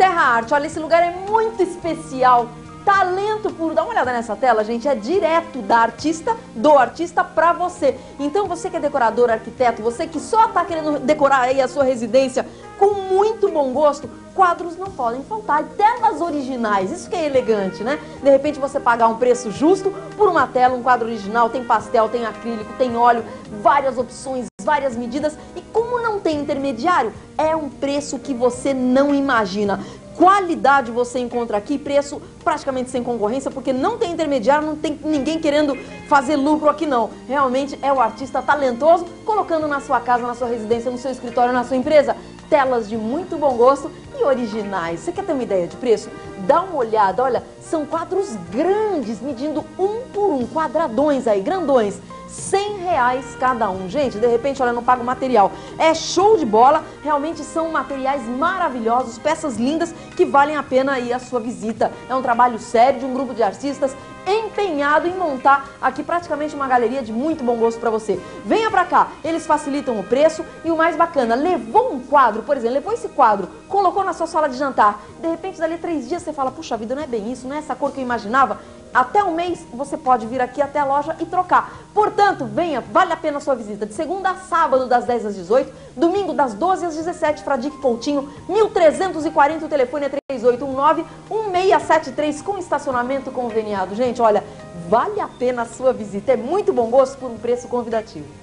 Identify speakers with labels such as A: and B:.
A: Terra Arte, olha, esse lugar é muito especial. Talento puro. Dá uma olhada nessa tela, gente. É direto da artista, do artista pra você. Então, você que é decorador, arquiteto, você que só tá querendo decorar aí a sua residência com muito bom gosto, quadros não podem faltar. Telas originais, isso que é elegante, né? De repente você pagar um preço justo por uma tela, um quadro original, tem pastel, tem acrílico, tem óleo, várias opções, várias medidas. E como não tem intermediário, é um preço que você não imagina qualidade você encontra aqui, preço praticamente sem concorrência, porque não tem intermediário, não tem ninguém querendo fazer lucro aqui não. Realmente é o artista talentoso colocando na sua casa, na sua residência, no seu escritório, na sua empresa, telas de muito bom gosto e originais. Você quer ter uma ideia de preço? Dá uma olhada, olha, são quadros grandes, medindo um por um, quadradões aí, grandões. 100 reais cada um. Gente, de repente, olha, não paga o material. É show de bola, realmente são materiais maravilhosos, peças lindas que valem a pena aí a sua visita. É um trabalho sério de um grupo de artistas empenhado em montar aqui praticamente uma galeria de muito bom gosto para você. Venha para cá, eles facilitam o preço e o mais bacana, levou um quadro, por exemplo, levou esse quadro, colocou na sua sala de jantar, de repente dali três dias você fala, puxa vida, não é bem isso, não é essa cor que eu imaginava, até um mês você pode vir aqui até a loja e trocar. Portanto, venha, vale a pena a sua visita. De segunda a sábado, das 10 às 18, domingo das 12 às 17, Fradique Coutinho, 1340, o telefone é 3819-1673, com estacionamento conveniado. Gente, olha, vale a pena a sua visita. É muito bom gosto por um preço convidativo.